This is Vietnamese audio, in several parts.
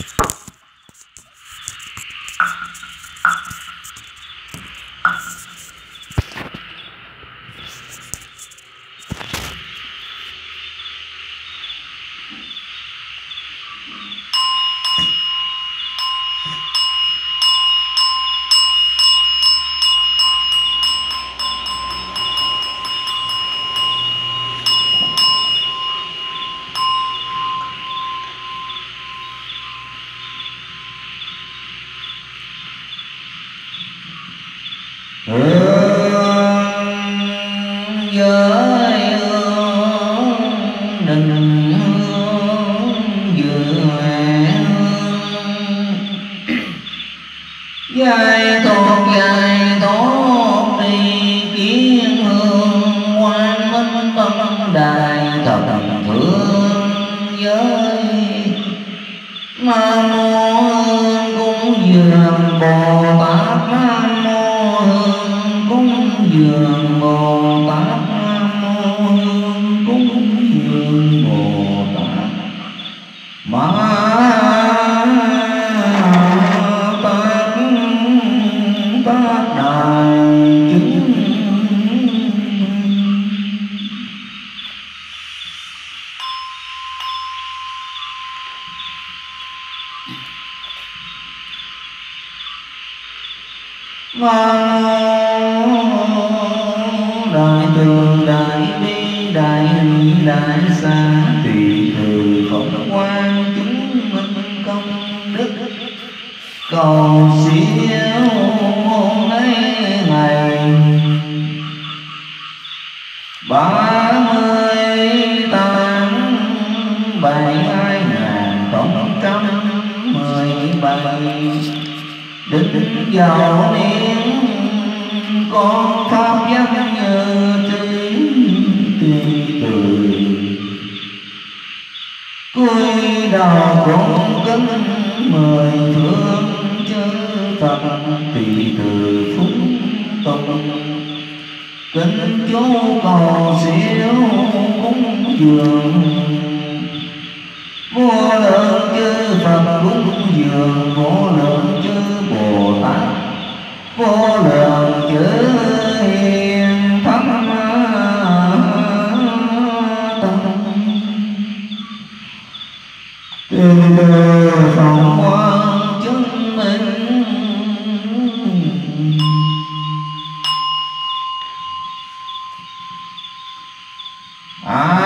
you đại từ đại bi đại hỷ đại xa tùy từ phật quan chúng minh công đức cầu siêu môn lấy ngày ba mươi tám bảy hai ngàn tổng trăm mười bảy đức giàu đầu cũng kính mời thương chư Phật tùy từ phúc tùng kính chú cầu siêu cúng dường Ah.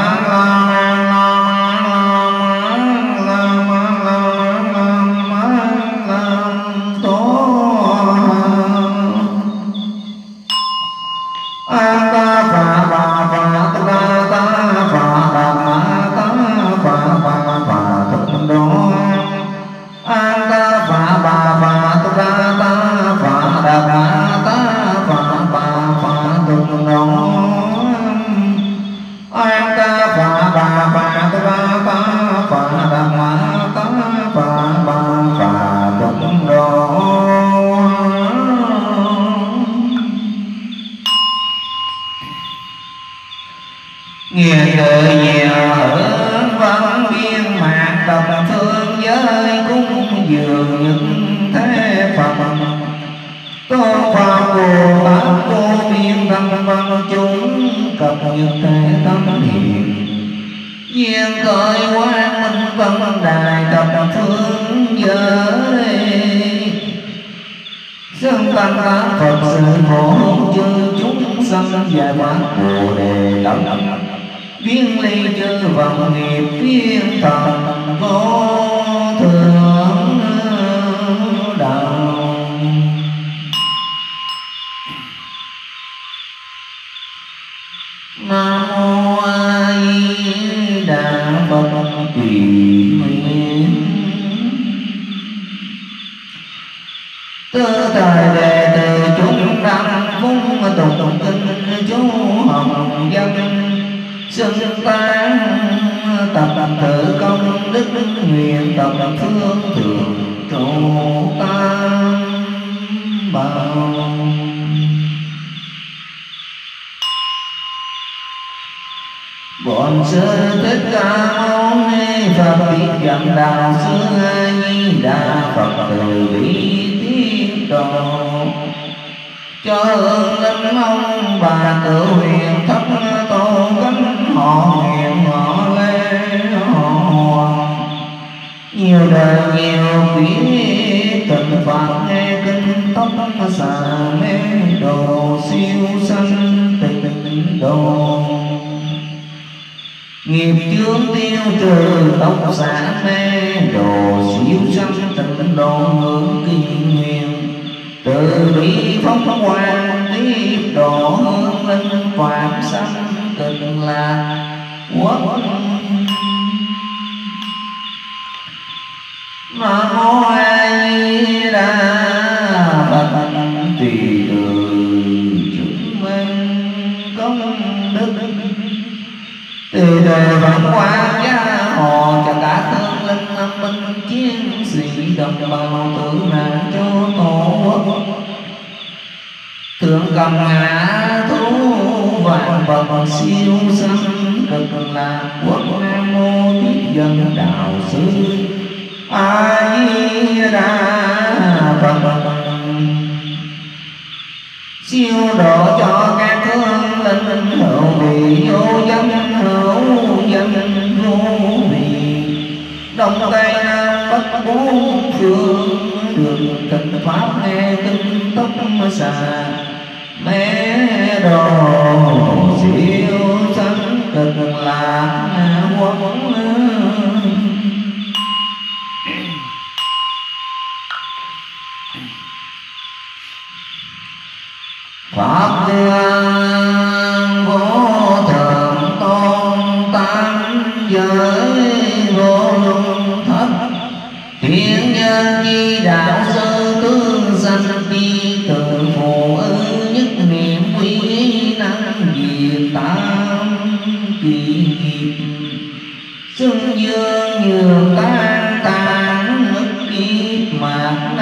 nam mô a di đà phật tùy đệ từ chúng đăng phúng tụng kinh chú hồng dân xưng tán tập thử công đức đức nguyện tập phương bằng đạo sư a di đà phật từ bi tiến độ cho nên linh ông bà tự huyền thất tôn kính họ huyền họ lê họ hoàng. Nhiều đời nhiều kỷ tình phạt nghe kinh tóc xà mê đồ siêu hương tiêu trừ tóc giả mê đồ xíu xăm tịnh đồ hương kinh nguyên từ bi phong hoàng, tiếp đồ hương linh phạm sanh cực lạc. cầm ngã thú vạn vật siêu sâm cực là quốc nam mô tiếp dân đạo sư. Ai đà phật. Siêu độ cho các thương linh hậu vị, vô dân hữu dân vô vị. Đồng tây nam bắc bốn phương, được thần pháp nghe kinh tốc xa. oh Nah,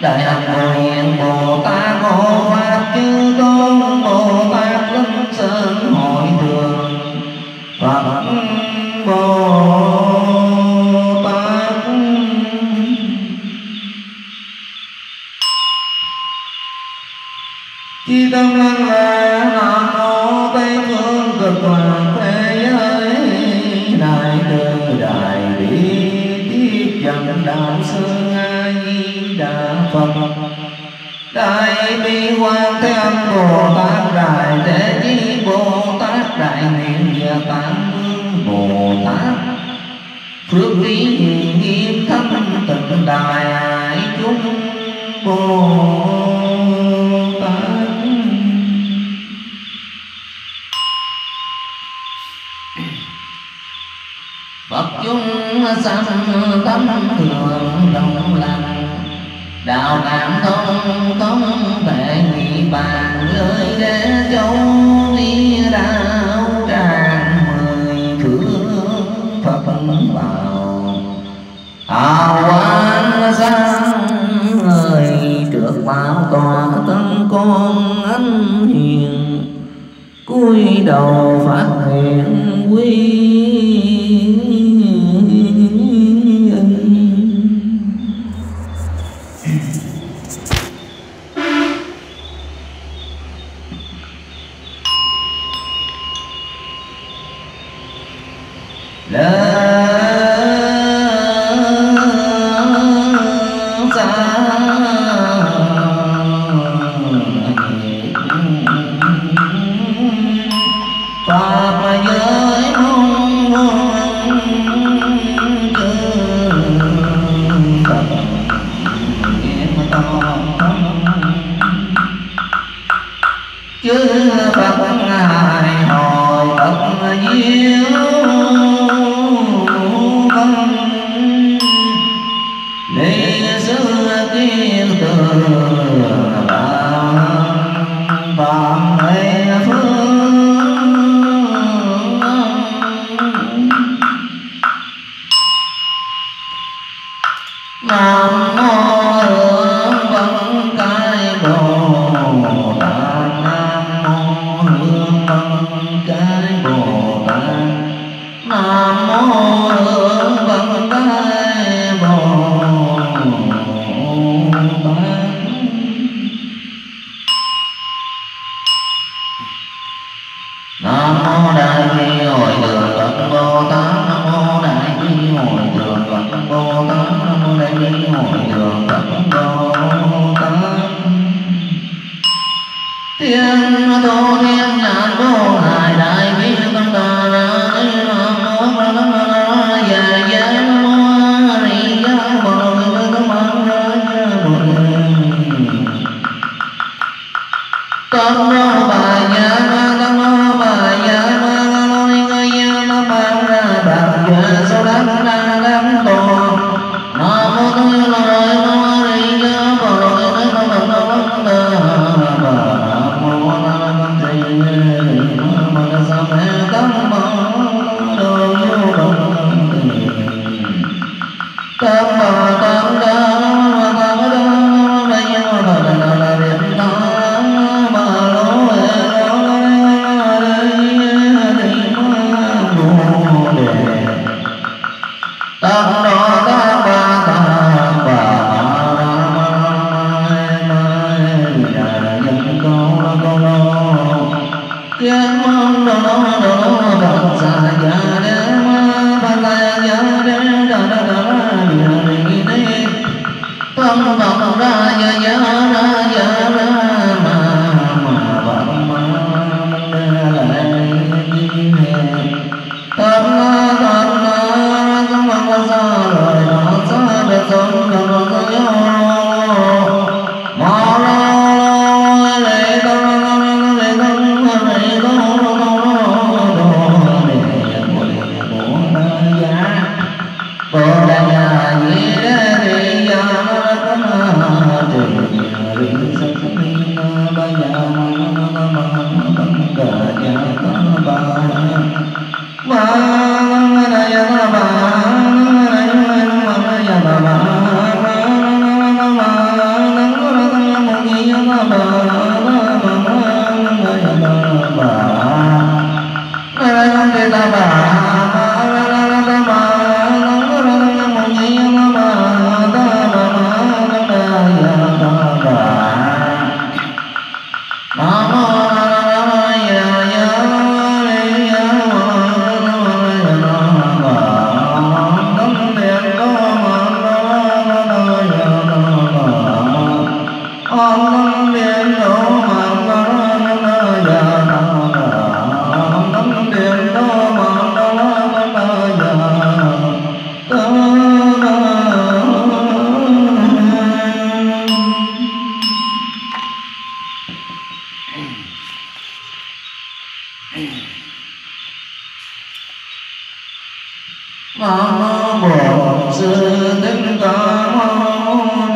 đại hạnh bồ tát hộ pháp chư tôn bồ tát I'm not know Parma nam mô bổn sư thích ca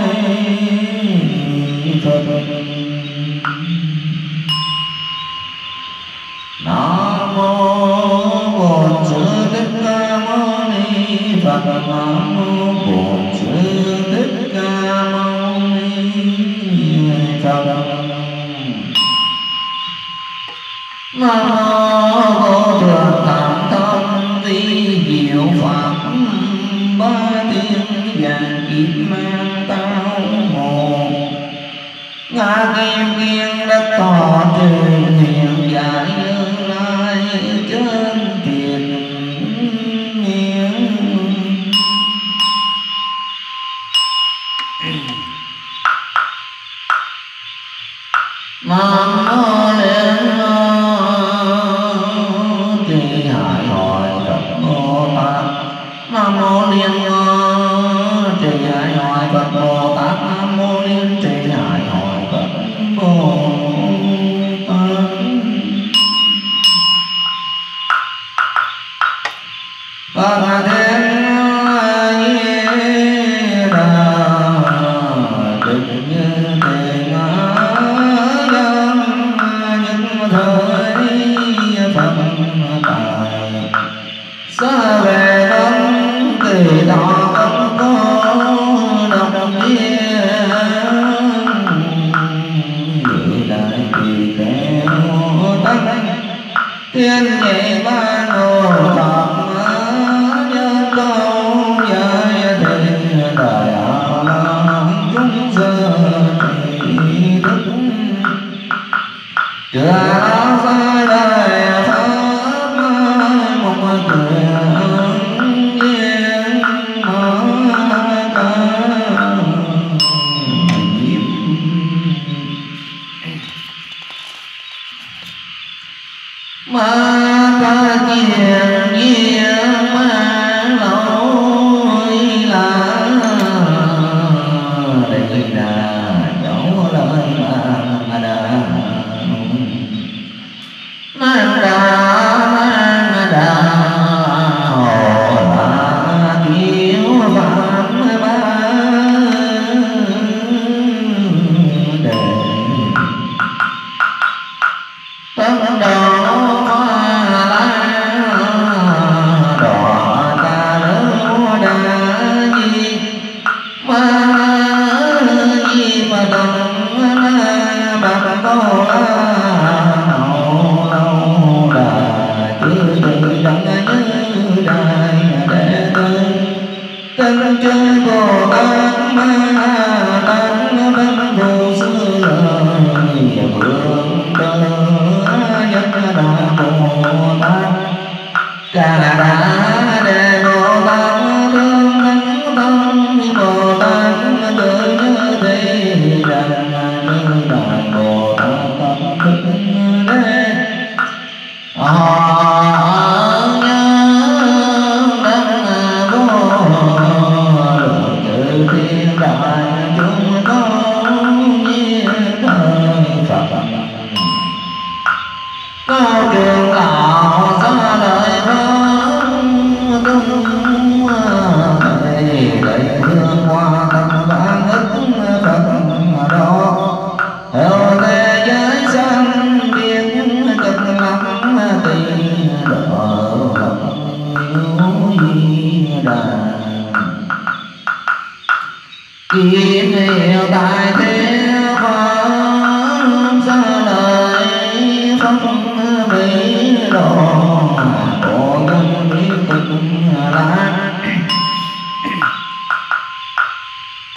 Oh.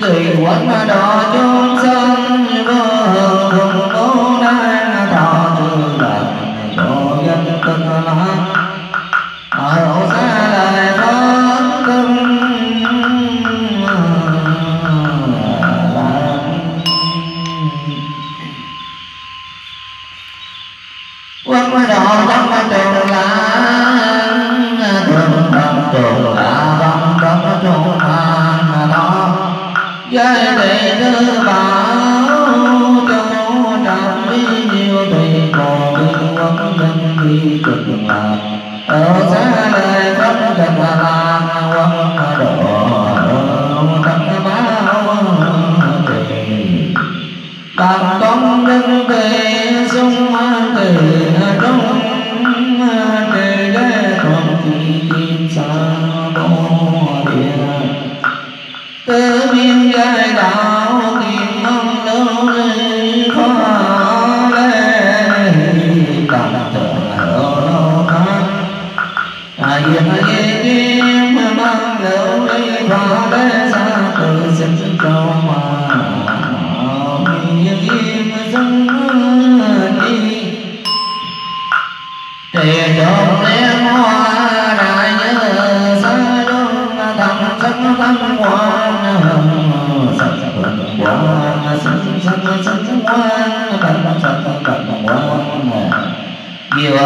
Người quán mà chốn sân sông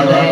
nhiều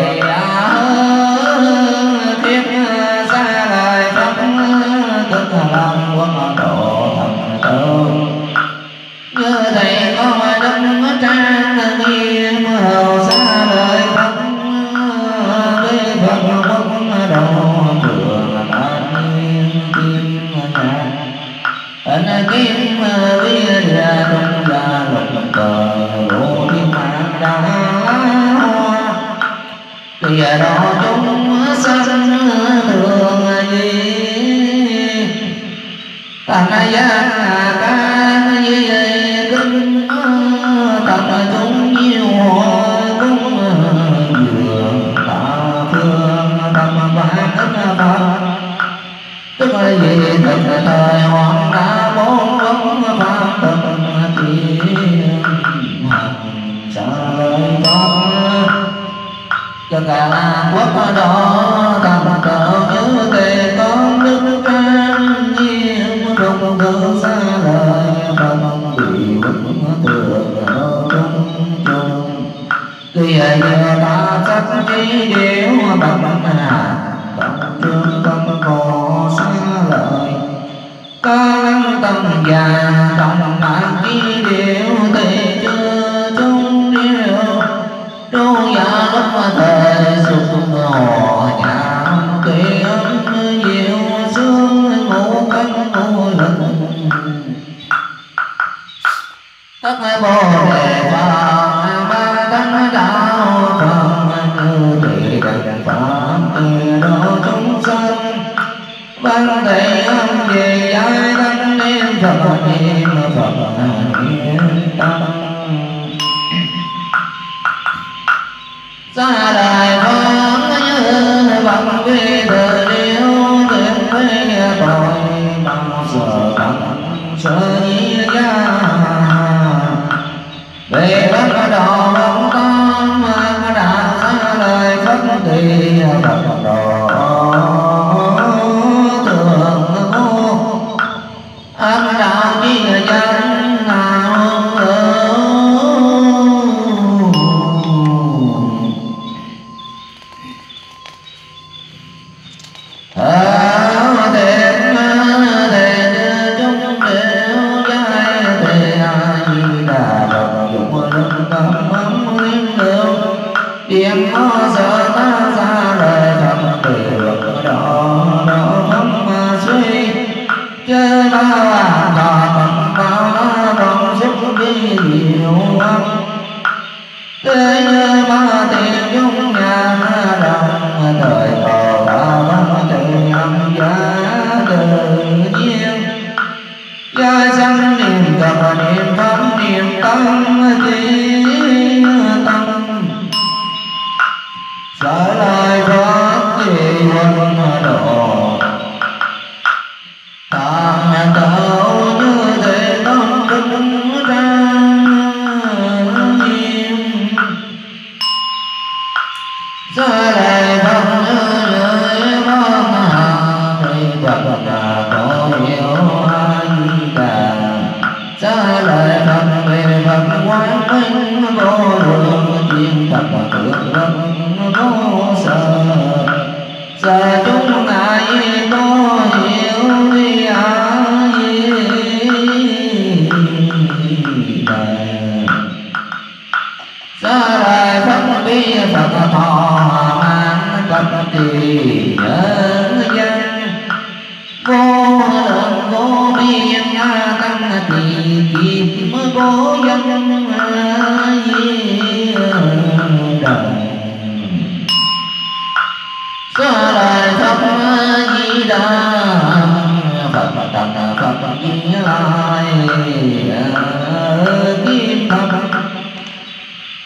lăng già đồng mạng chi điệu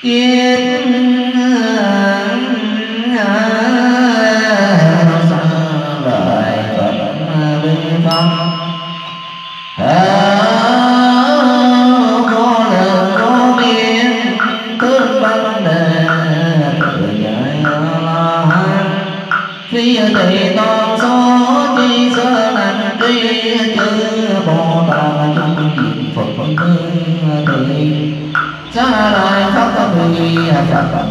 Yeah. इंशाल्लाह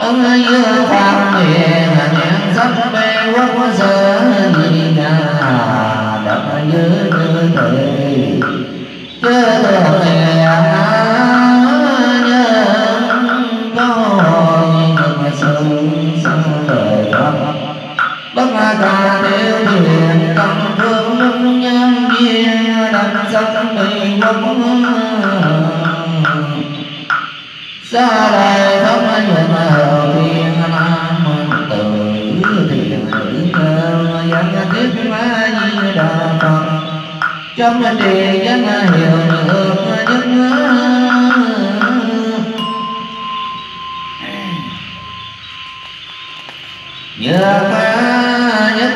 ơi tham nguyện niệm rất mê quốc giờ nhị nhà đậm như cơ thể chớ thường ta tiêu thiền tâm thương nhân viên đặng dân bị quốc tâm trì chân hiểu được những nhược nhất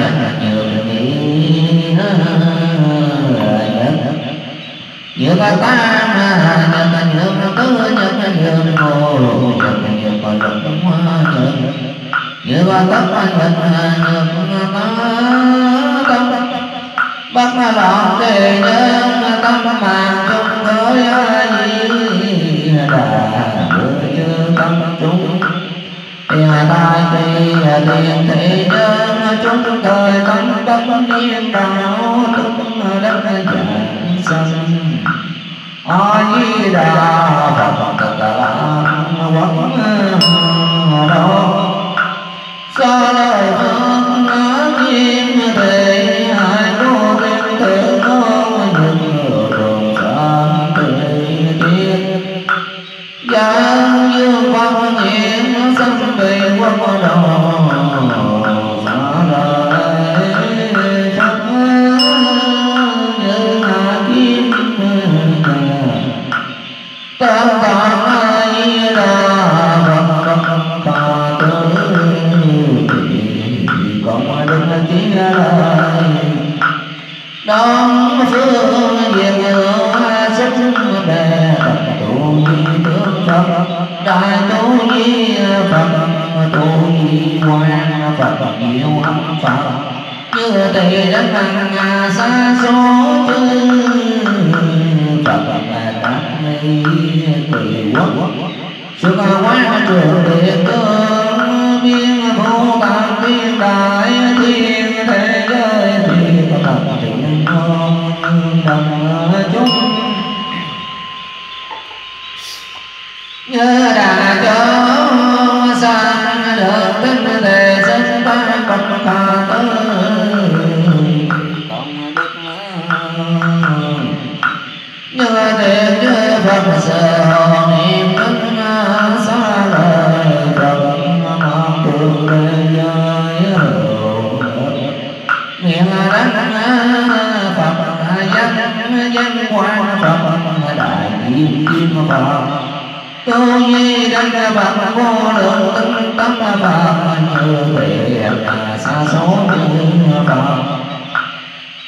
nhược nhược nghĩ nhược tam nhược nhược tứ nhược nhược ngô nhược nhược còn được nhược nhược tất anh nhược về đến tâm mà không có gì cả như tâm chúng tiền tài thì tiền thị đơn chúng tôi không bất nhiên đạo không đất chẳng sanh a di đà phật làng xa xôi như thế chư phật sẽ hộ niệm đức xa lời phật nam tương về giới hữu niệm đắc phật danh danh quan, phật đại kim phật tu nhi đắc phật vô lượng tinh tấn như vậy xa số như phật.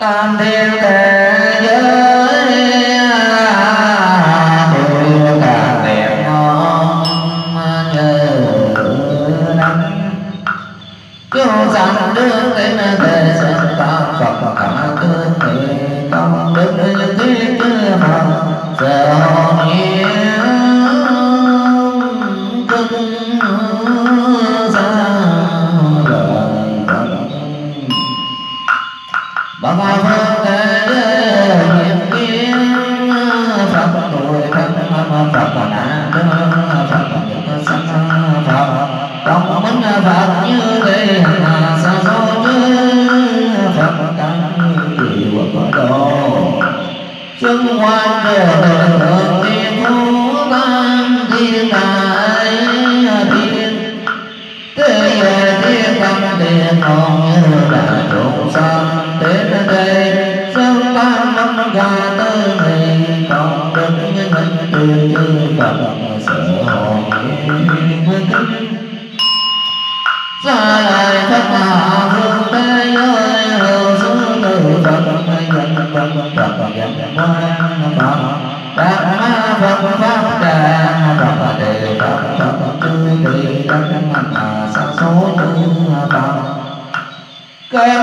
tam đều thề Kaya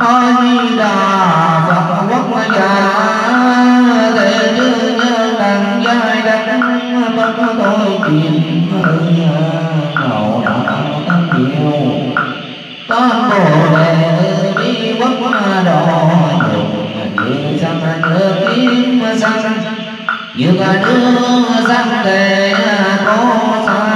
a di đà phật quốc gia đệ tư nhân đàn giai đăng bất tôi tiền hỡi cầu đạo tăng kiều tam bồ đề bi quốc độ đường sang nước kiếm sang dược đường sang đề cố sang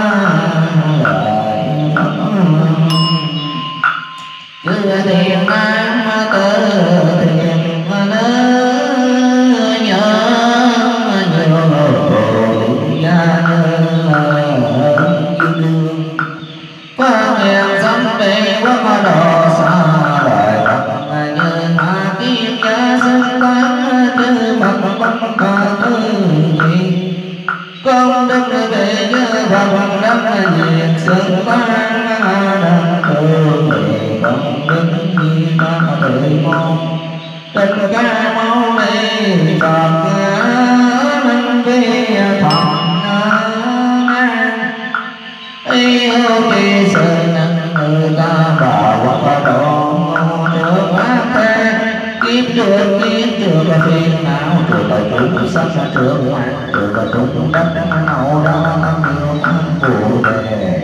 sắc thượng ngoại cử cả chúng chúng đất ăn hậu đã ăn ăn ăn ăn cụ đề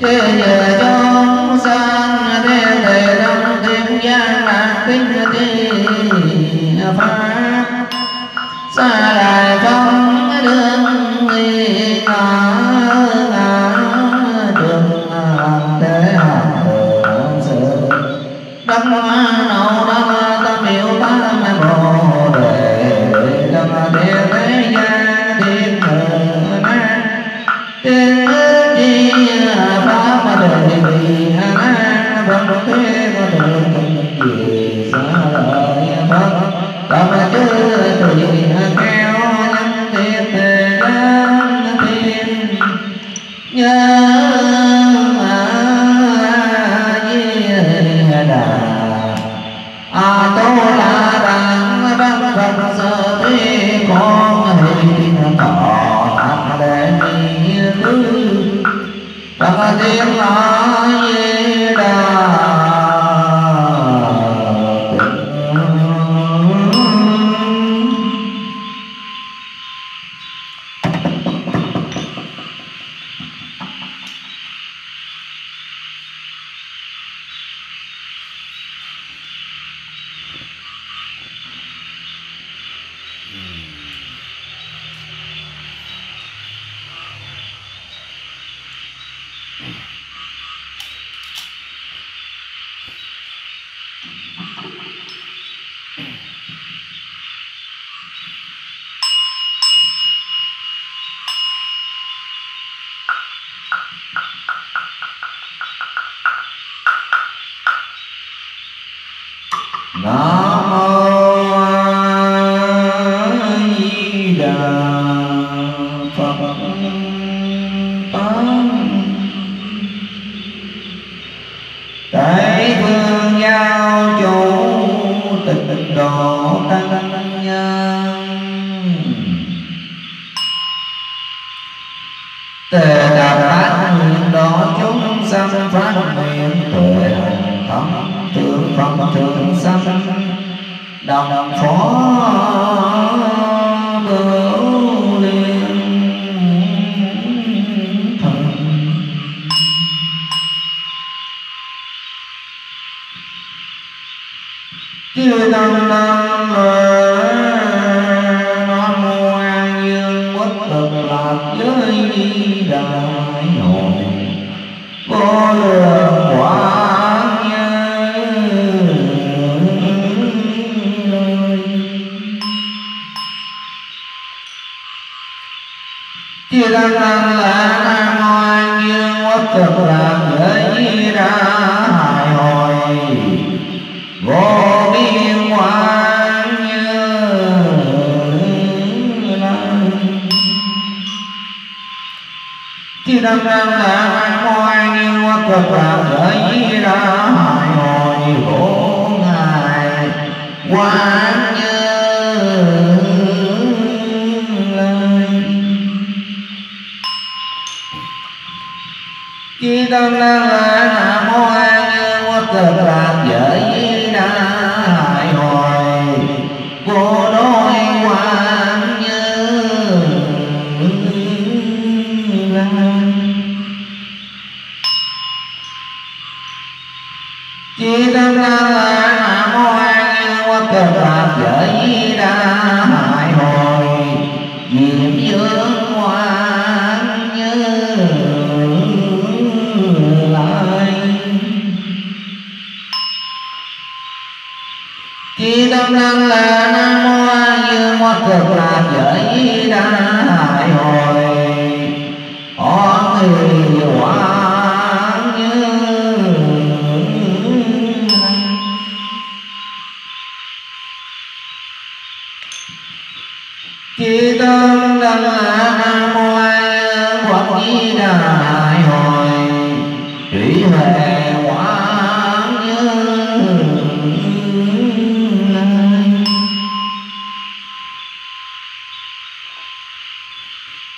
thế giờ trong san thế đề đông thiên giang lạc kinh thi phai chia ra sang là nam hoa nghiêng quốc cực là người nhi ra hải vô biên quan như năm chia ra sang là nam hoa nghiêng quốc cực là chư tôn tâm nam mô a quán di đà đại hồi thủy huệ quán như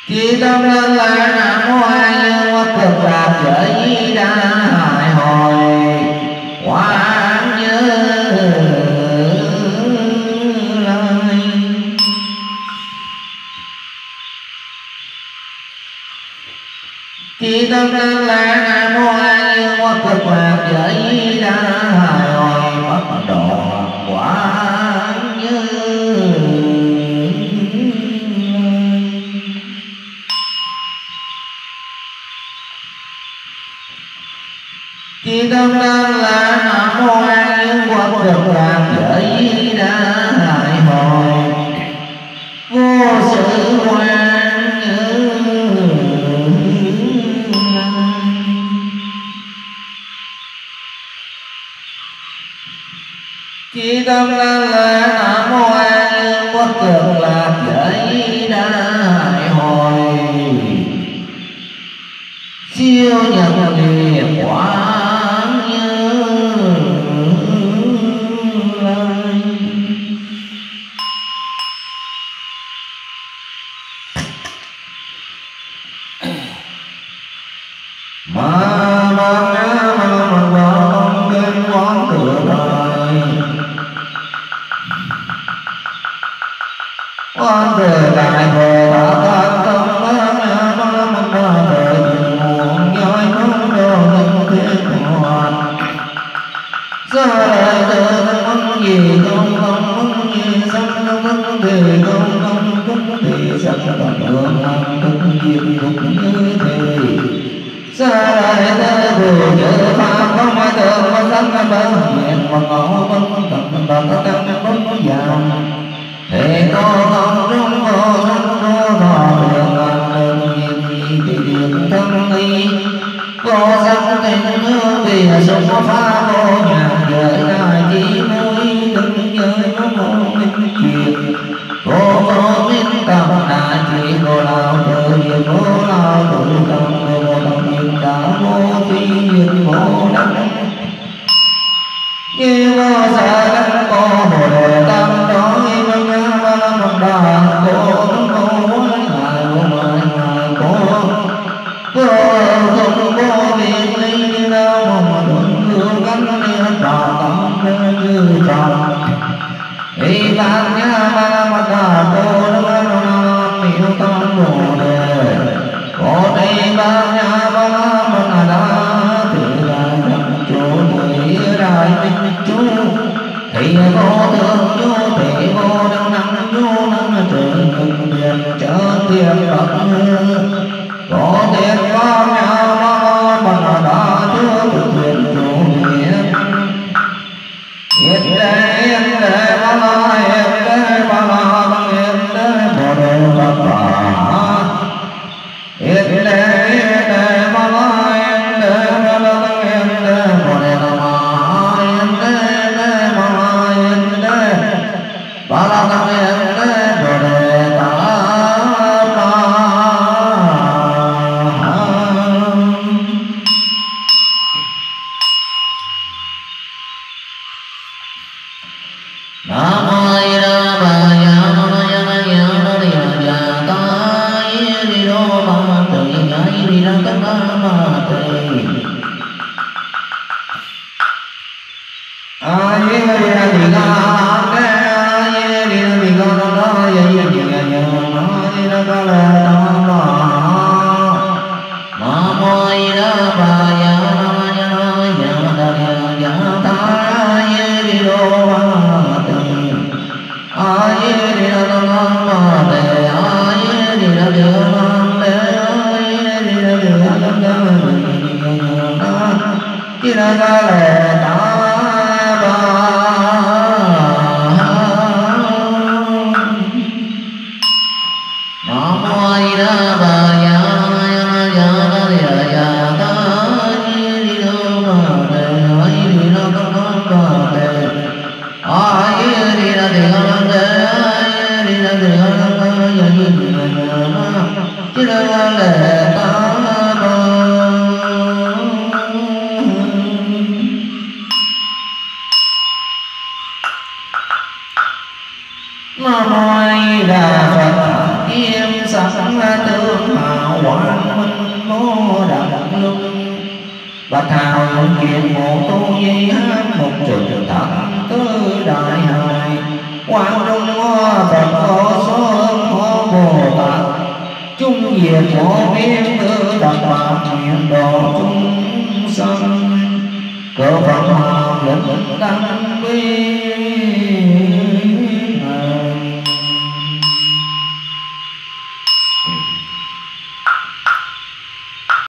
chư tôn tâm nam mô a quán cực lạc sở di đà Amen.